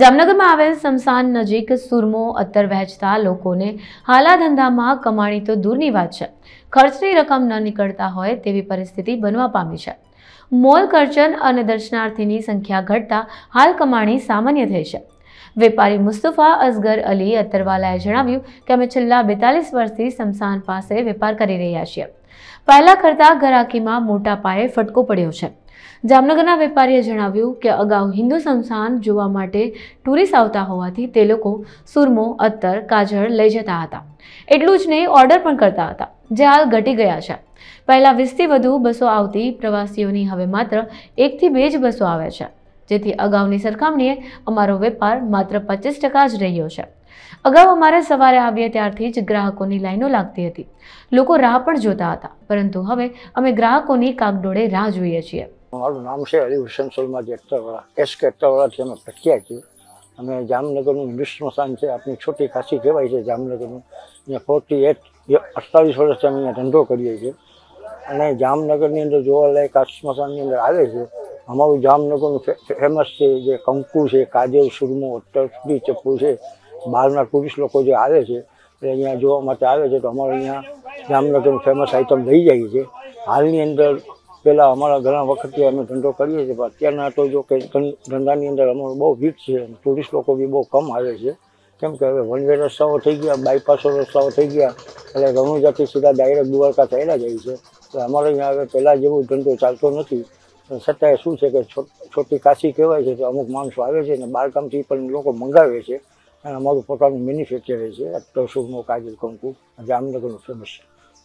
જામનગરમાં આવેલ સમસાન નજીક સુરમો, અત્તર વહેંચતા લોકોને હાલા ધંધામાં કમાણી તો દૂરની વાત છે. ખર્ચની રકમ ન નીકળતા હોય તેવી પરિસ્થિતિ બનવા પામી છે. મોલ કરચન અને દર્શનાર્થીની સંખ્યા ઘટતા હાલ કમાણી સામાન્ય થઈ છે. વેપારી મુસ્તફા અસગર અલી અત્તરવાલાએ જણાવ્યું કે અમે છેલ્લા બેતાલીસ વર્ષથી સમસાન પાસે વેપાર કરી રહ્યા છીએ. પહેલાં કરતાં ઘરાકીમાં મોટા પાયે ફટકો પડ્યો છે. જામનગરના વેપારીએ જણાવ્યું કે અગાઉ હિન્દુ સંસ્થાન જોવા માટે ટુરિસ્ટ આવતા હોવાથી તે લોકો સુરમો, અત્તર, કાજળ લઈ જતા હતા. એટલું જ નહીં, ઓર્ડર પણ કરતા હતા. જે હાલ ઘટી ગયા છે. પહેલાં વીસથી વધુ બસો આવતી પ્રવાસીઓની હવે માત્ર એકથી બે જ બસો આવે છે. જેથી અગાઉની સરખામણીએ અમારો વેપાર માત્ર પચીસ ટકા જ રહ્યો છે. અગાઉ અમારે સવારે આવીએ ત્યારથી જ ગ્રાહકોની લાઈનો લાગતી હતી. લોકો રાહ પણ જોતા હતા. પરંતુ હવે અમે ગ્રાહકોની કાગડોળે રાહ જોઈએ છીએ. મારું નામ છે અલી હુસેન સલમાજી અખ્તરવાળા એસ કે અખ્તરવાળાથી અમે પ્રખ્યાત. છીએ અમે જામનગરનું હિન્દુ સ્મશાન છે, આપણી છોટી કાશી કહેવાય છે જામનગરનું. અહીંયા ફોર્ટી એટ અડતાલીસ વર્ષથી અમે અહીંયા ધંધો કરીએ છીએ. અને જામનગરની અંદર જોવાલાયક આ સ્મશાનની અંદર આવે છે. અમારું જામનગરનું ફેમસ છે જે કંકુ છે, કાજલ સુરમો તરફી ચપ્પુ છે. બહારના ટુરિસ્ટ લોકો જે આવે છે, એ અહીંયા જોવા માટે આવે છે. તો અમારે અહીંયા જામનગરનું ફેમસ આઈટમ લઈ જાય છે. હાલની અંદર પહેલાં અમારા ઘણા વખતથી અમે ધંધો કરીએ છીએ, પણ અત્યારના તો જો કે ધંધાની અંદર અમારો બહુ હિટ છે ટુરિસ્ટ લોકો બી બહુ કમ આવે છે. કેમ કે હવે વન વે રસ્તાઓ થઈ ગયા બાયપાસો રસ્તાઓ થઈ ગયા, એટલે રણુજાથી સીધા ડાયરેક્ટ દ્વારકા થયેલા જાય છે. તો અમારે અહીંયા હવે પહેલાં જેવું ધંધો ચાલતો નથી. પણ છતાંય શું છે કે છોટી કાશી કહેવાય છે, તો અમુક માણસો આવે છે અને બારગામથી પણ લોકો મંગાવે છે. અને અમારું પોતાનું મેન્યુફેક્ચર છે અત્તર સુરમો કાજલ કંકુ, જામનગરનું ફેમસ.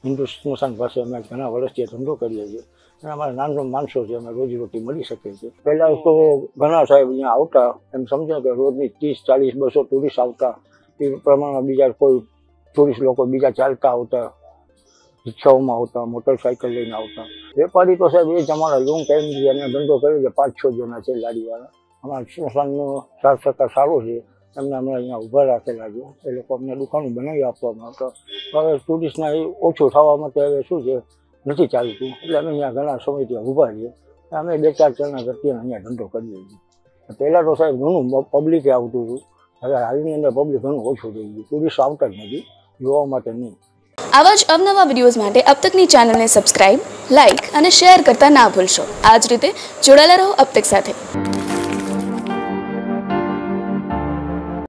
હિન્દુ સ્મશાન પાસે અમે ઘણા વર્ષથી ધંધો કરીએ છીએ. અને અમારા નાનો માણસો છે, અમે રોજીરોટી મળી શકે છે. પહેલાં તો ઘણા સાહેબ અહીંયા આવતા, એમ સમજો કે રોજની ત્રીસ, ચાલીસ, બસો ટુરિસ્ટ આવતા. એ પ્રમાણમાં બીજા કોઈ ટુરિસ્ટ લોકો બીજા ચાલતા આવતા. રિક્ષાઓમાં આવતા મોટરસાઇકલ લઈને આવતા. વેપારી તો સાહેબ એ જ અમારા લોંગ ટાઈમથી અમે ધંધો કર્યો છે પાંચ છ જણા છે લાડીવાળા અમારા સ્મશાનનું સાર સરકાર સારો છે. એમને અમે અહીંયા ઊભા રાખેલા છે. એ લોકો અમને દુકાનો બનાવી આપવામાં તો હવે ટુરિસ્ટના એ ઓછું થવા માટે હવે શું છે? નથી ચાલતું. એટલે અમે અહીંયા ઘણા સમયથી ઊભા છીએ. અમે બે ચાર ચારના વ્યક્તિને અહીંયા ધંધો કરીએ છીએ. પહેલાં તો સાહેબ ઘણું પબ્લિકે આવતું હતું. હવે હાલની અંદર પબ્લિક ઘણું ઓછું થઈ ગયું. ટુરિસ્ટ આવતા જ નથી. જોવા માટે નહીં. આવા જ અવનવા વિડીયોઝ માટે અબતકની ચેનલને સબસ્ક્રાઇબ લાઇક અને શેર કરતા ના ભૂલશો. આ જ રીતે જોડાયેલા રહો અબ સાથે.